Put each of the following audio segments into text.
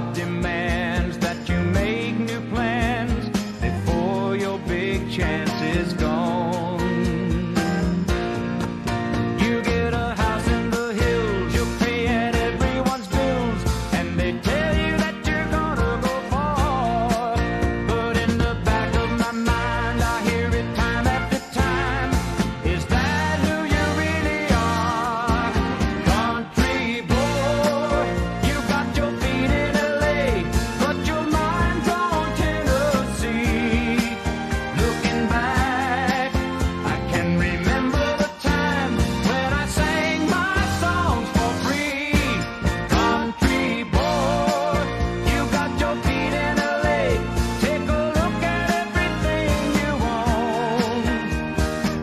stopped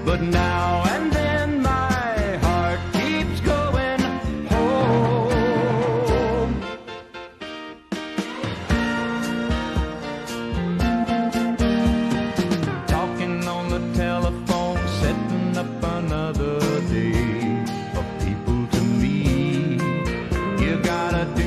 But now and then my heart keeps going home. Talking on the telephone, setting up another day of people to meet. You gotta do